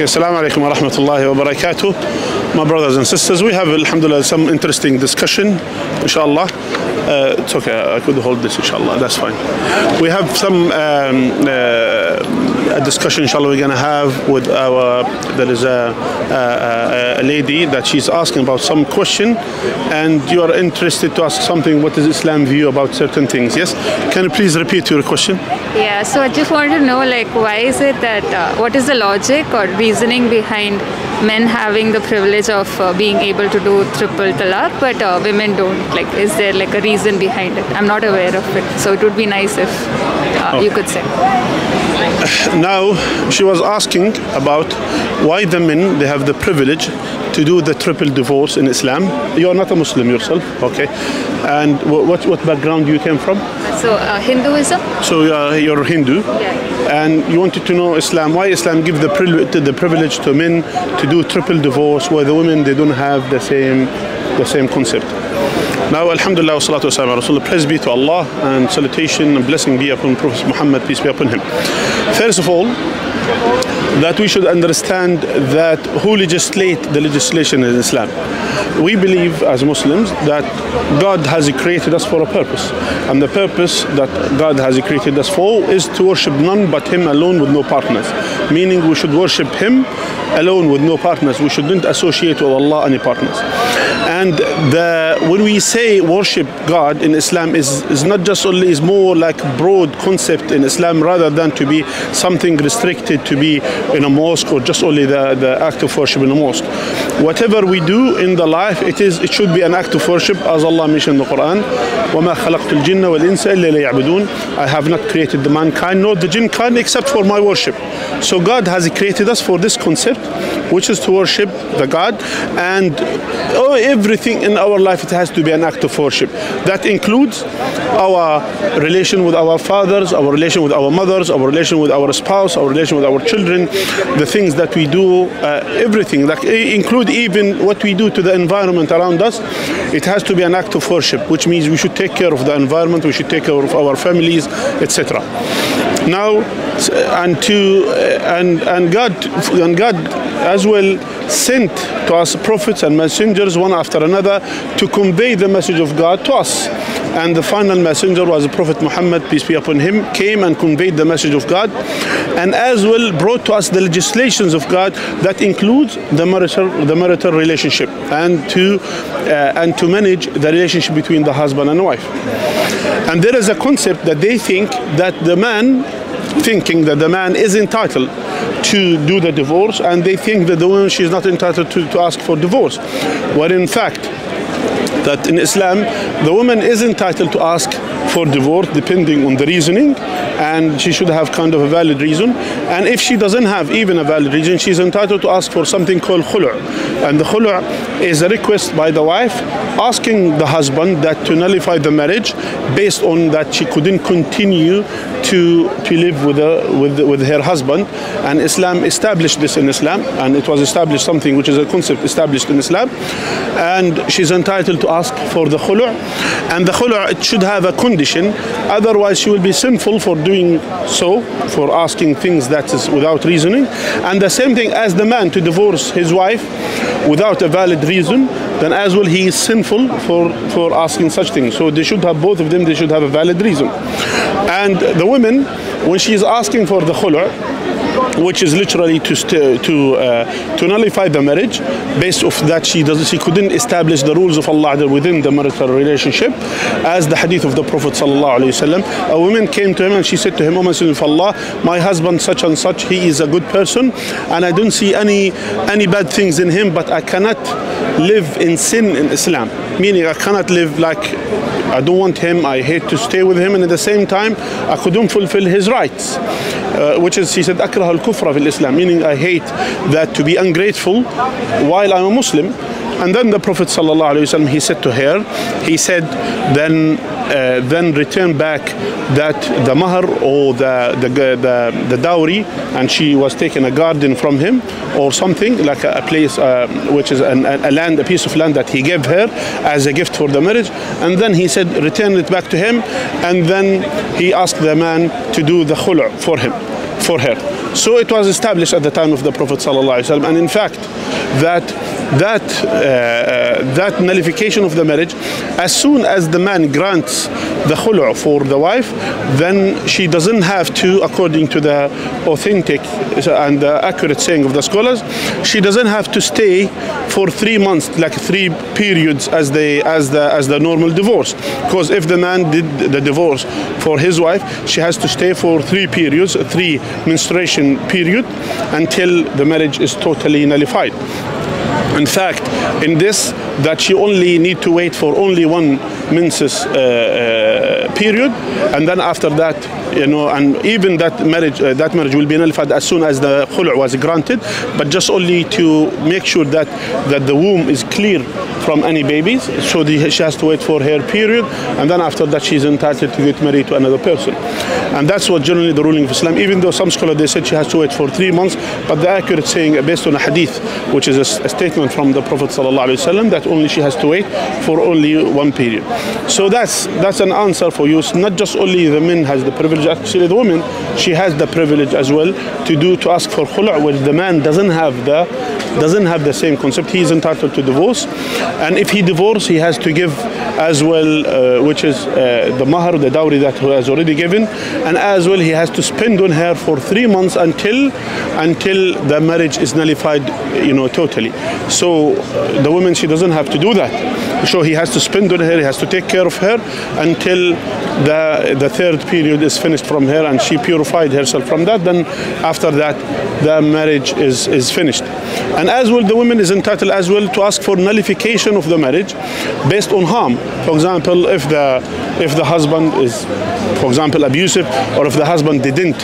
Okay, assalamu alaikum wa rahmatullahi wa barakatuh. My brothers and sisters, we have, alhamdulillah, some interesting discussion, inshallah. Uh, it's okay, I could hold this, inshallah, that's fine. We have some um, uh, a discussion, inshallah, we're going to have with our, there is a, a, a lady that she's asking about some question, and you are interested to ask something, what is Islam view about certain things, yes? Can you please repeat your question? Yeah, so I just wanted to know, like, why is it that, uh, what is the logic or reasoning behind men having the privilege of uh, being able to do triple talaq, but uh, women don't? Like, is there like a reason behind it? I'm not aware of it, so it would be nice if uh, you could say. now she was asking about why the men they have the privilege to do the triple divorce in Islam. You are not a Muslim yourself, okay? And what what background you came from? So, uh, Hinduism? So you are, you're Hindu, Yeah. and you wanted to know Islam. Why Islam give the privilege the privilege to men to do triple divorce, where the women they don't have the same the same concept. Now, Alhamdulillah, wa salatu wa Rasulullah. Praise be to Allah and salutation and blessing be upon Prophet Muhammad, peace be upon him. First of all, that we should understand that who legislate the legislation in Islam. We believe as Muslims that God has created us for a purpose. And the purpose that God has created us for is to worship none but Him alone with no partners. Meaning we should worship Him alone with no partners. We shouldn't associate with Allah any partners. And the, when we say worship God in Islam is, is not just only is more like broad concept in Islam rather than to be something restricted to be in a mosque or just only the, the act of worship in a mosque. Whatever we do in the life, it is it should be an act of worship as Allah mentioned in the Quran. وَمَا خَلَقْتُ الْجِنَّ وَالْإِنسَ إِلَّا لِيَعْبُدُونَ I have not created the mankind nor the jinn kind except for my worship. So God has created us for this concept, which is to worship the God and oh, everything in our life it has to be an act of worship. That includes our relation with our fathers, our relation with our mothers, our relation with our spouse, our relation with our children, the things that we do, uh, everything, like include even what we do to the environment around us. It has to be an act of worship, which means we should take care of the environment, we should take care of our families, etc. Now, and to uh, and and God and God as well sent to us prophets and messengers one after another to convey the message of God to us. And the final messenger was the Prophet Muhammad, peace be upon him, came and conveyed the message of God, and as well brought to us the legislations of God that includes the marital, the marital relationship and to uh, and to manage the relationship between the husband and wife. And there is a concept that they think that the man thinking that the man is entitled to do the divorce and they think that the woman she is not entitled to, to ask for divorce. When in fact that in Islam the woman is entitled to ask for divorce depending on the reasoning and she should have kind of a valid reason. And if she doesn't have even a valid reason she's entitled to ask for something called khulu' and the khulu' is a request by the wife asking the husband that to nullify the marriage based on that she couldn't continue to to live with her, with with her husband. And Islam established this in Islam and it was established something which is a concept established in Islam. And she's entitled to ask for the khulu' and the khulu' it should have a condition otherwise she will be sinful for doing so for asking things that is without reasoning. And the same thing as the man to divorce his wife without a valid reason then as well he is sinful for for asking such things. So they should have both of them they should have a valid reason. And the women when she is asking for the khulu' which is literally to to uh, to nullify the marriage based off that she does she couldn't establish the rules of Allah within the marital relationship. As the hadith of the Prophet sallallahu a woman came to him and she said to him O Messenger of Allah my husband such and such he is a good person and I don't see any any bad things in him but I cannot live in sin in Islam. Meaning I cannot live like I don't want him I hate to stay with him and at the same time I couldn't fulfill his rights uh, which is he said أكره الكفر في الإسلام meaning I hate that to be ungrateful while I'm a Muslim and then the Prophet sallallahu alaihi wasallam he said to her he said then uh, then return back that the mahar or the, the the the dowry and she was taking a garden from him or something like a, a place uh, which is an, a land a piece of land that he gave her as a gift for the marriage. And then he said return it back to him. And then he asked the man to do the khulu' for him for her. So it was established at the time of the Prophet ﷺ, and in fact, that that uh, uh, that nullification of the marriage, as soon as the man grants the khulu' for the wife, then she doesn't have to, according to the authentic and the accurate saying of the scholars, she doesn't have to stay for three months, like three periods, as they as the as the normal divorce. Because if the man did the divorce for his wife, she has to stay for three periods, three menstruation period, until the marriage is totally nullified. In fact, in this, that you only need to wait for only one menses uh, uh, period, and then after that, you know, and even that marriage, uh, that marriage will be nullified as soon as the khulu' was granted, but just only to make sure that that the womb is clear from any babies. So the, she has to wait for her period, and then after that, she's entitled to get married to another person, and that's what generally the ruling of Islam. Even though some scholars they said she has to wait for three months, but the accurate saying based on a hadith, which is a, a statement from the Prophet ﷺ, that only she has to wait for only one period. So that's that's an answer for It's not just only the men has the privilege. Actually, the woman she has the privilege as well to do to ask for khulu', where the man doesn't have the doesn't have the same concept. He is entitled to divorce, and if he divorce, he has to give as well, uh, which is uh, the mahar, the dowry that he has already given, and as well he has to spend on her for three months until until the marriage is nullified, you know, totally. So uh, the woman she doesn't have to do that. So he has to spend on her, he has to take care of her until the the third period is finished from her and she purified herself from that. Then after that, the marriage is is finished. And as well, the woman is entitled as well to ask for nullification of the marriage based on harm. For example, if the if the husband is, for example, abusive, or if the husband didn't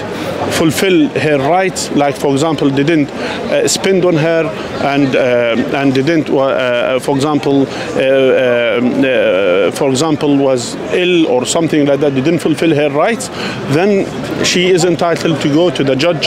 fulfill her rights, like for example, didn't uh, spend on her and uh, and didn't, uh, for example, for example, was ill or something like that, didn't fulfill her rights, then she is entitled to go to the judge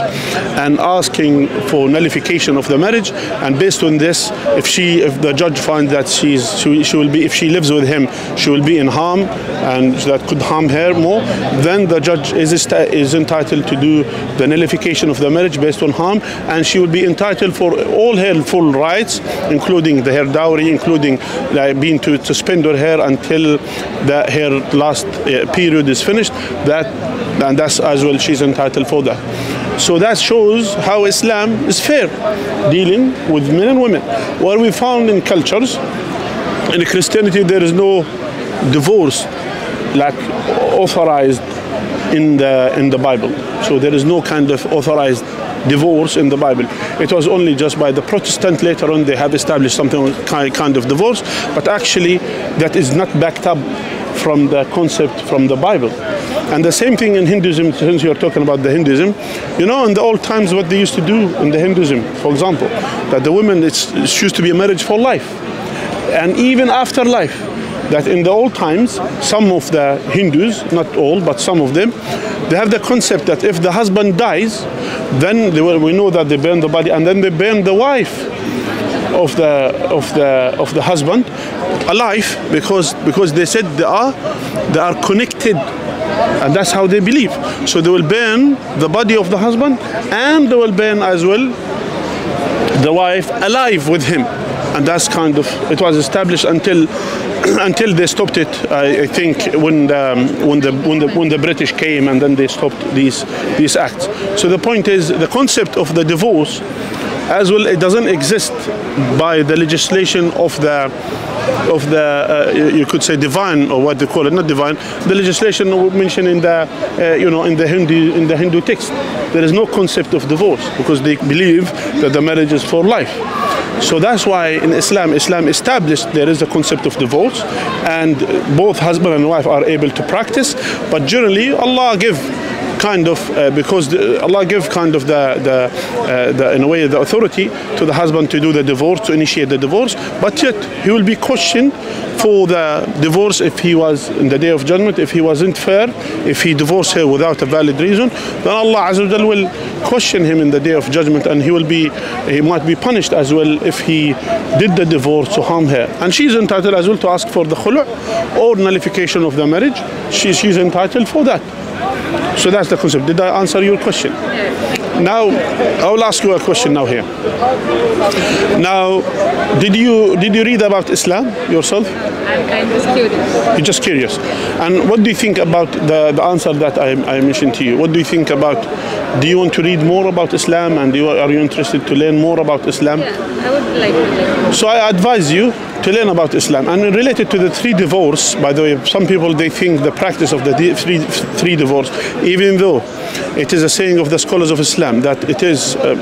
and asking for nullification of the marriage. And based on this, if she, if the judge finds that she's, she, she will be, if she lives with him, she will be in harm and that could harm her more, then the judge is, is entitled to do the nullification of the marriage based on harm, and she will be entitled for all her full rights, including the her dowry, including being to, to spend on her until her last uh, period is finished. That and that's as well she's entitled for that. So that shows how Islam is fair dealing with men and women. What we found in cultures, in Christianity, there is no divorce like authorized in the in the Bible. So there is no kind of authorized divorce in the Bible. It was only just by the Protestant later on they have established something kind of divorce, but actually that is not backed up from the concept from the Bible. And the same thing in Hinduism, since you're talking about the Hinduism, you know, in the old times, what they used to do in the Hinduism, for example, that the women, it's, it's used to be a marriage for life. And even after life, that in the old times, some of the Hindus, not all, but some of them, they have the concept that if the husband dies, then we know that they burn the body and then they burn the wife of the of the of the husband alive because because they said they are they are connected and that's how they believe. So they will burn the body of the husband and they will burn as well the wife alive with him. And that's kind of it was established until until they stopped it I, I think when the, when the when the when the British came and then they stopped these these acts. So the point is the concept of the divorce as well it doesn't exist by the legislation of the of the uh, you could say divine or what they call it not divine the legislation mentioned in the uh, you know in the Hindu in the Hindu text there is no concept of divorce because they believe that the marriage is for life so that's why in Islam, Islam established there is a concept of divorce, and both husband and wife are able to practice. But generally, Allah give kind of uh, because the, Allah give kind of the the, uh, the in a way the authority to the husband to do the divorce to initiate the divorce but yet he will be questioned for the divorce if he was in the day of judgment if he wasn't fair if he divorced her without a valid reason then Allah Azza wa will question him in the day of judgment and he will be he might be punished as well if he did the divorce to harm her. And she's entitled as well to ask for the khulu' or nullification of the marriage. She, she's entitled for that So that's the concept. Did I answer your question? Now, I will ask you a question now here. Now, did you did you read about Islam yourself? I'm kind of curious. You're just curious. And what do you think about the, the answer that I, I mentioned to you? What do you think about? Do you want to read more about Islam, and do you, are you interested to learn more about Islam? Yeah, I would like to. So I advise you to learn about Islam. And related to the three divorce, by the way, some people they think the practice of the three, three divorce, even though it is a saying of the scholars of Islam that it is uh,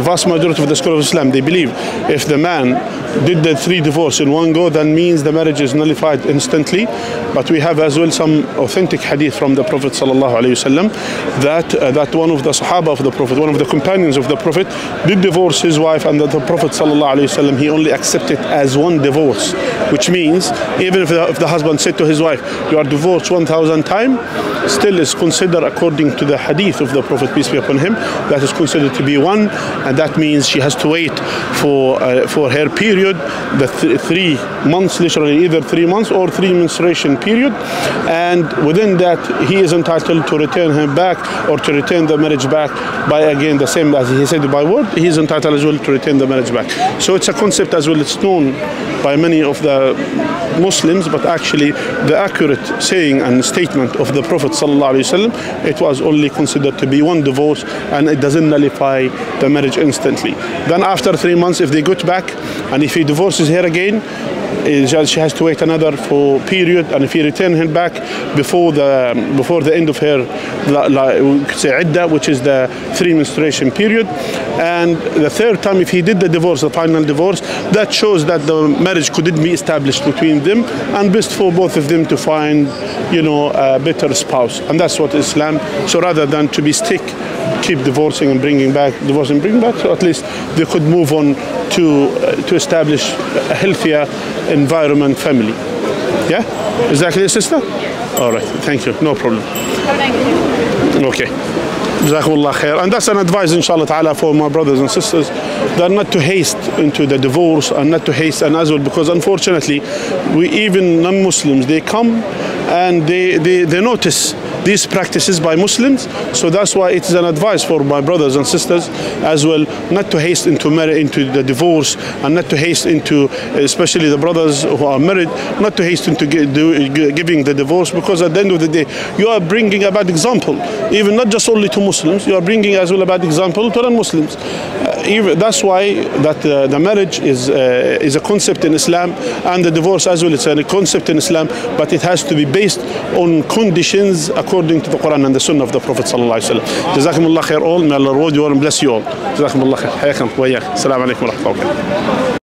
vast majority of the scholars of Islam they believe if the man did the three divorce in one go, then means the marriage is nullified instantly. But we have as well some authentic hadith from the Prophet wasallam that uh, that one of the Sahaba of the Prophet, one of the companions of the Prophet, did divorce his wife, and that the Prophet wasallam he only accepted as one divorce, which means even if the, if the husband said to his wife, "You are divorced 1,000 times," still is considered according to the hadith of the Prophet peace be upon him that is considered to be one, and that means she has to wait for uh, for her period, the th- three months, literally either three months or three menstruation period, and within that he is entitled to return her back or to return the marriage back by again the same as he said by word, he is entitled as well to return the marriage back. So it's a concept as well. It's known by many of the Muslims, but actually the accurate saying and statement of the Prophet wasallam, it was only considered to be one divorce, and it doesn't nullify the marriage instantly. Then after three months, if they got back, and if he divorces her again, she has to wait another for period, and if he return her back before the before the end of her, say idda, which is the three menstruation period, and the third time if he did the divorce, the final divorce, that shows that the marriage couldn't be established between them, and best for both of them to find, you know, a better spouse, and that's what Islam. So rather than to be stick keep divorcing and bringing back, divorcing, bringing back. So at least they could move on to uh, to establish a healthier environment, family. Yeah, is that clear, sister? All right, thank you. No problem. Okay. Jazakumullah khair. And that's an advice, inshallah ta'ala, for my brothers and sisters that not to haste into the divorce and not to haste and as well, because unfortunately, we even non Muslims, they come and they, they, they notice these practices by Muslims. So that's why it is an advice for my brothers and sisters as well, not to haste into marriage, into the divorce, and not to haste into, especially the brothers who are married, not to haste into giving the divorce, because at the end of the day, you are bringing a bad example, even not just only to Muslims, you are bringing as well a bad example to non-Muslims. Uh, that's why that uh, the marriage is uh, is a concept in Islam, and the divorce as well. It's a concept in Islam, but it has to be based on conditions according to the Quran and the Sunnah of the Prophet sallallahu alaihi wasallam. Jazakumullah khair all. May Allah reward you all and bless you all. Jazakumullah khair. حياكم وإياك. السلام عليكم ورحمة الله وبركاته.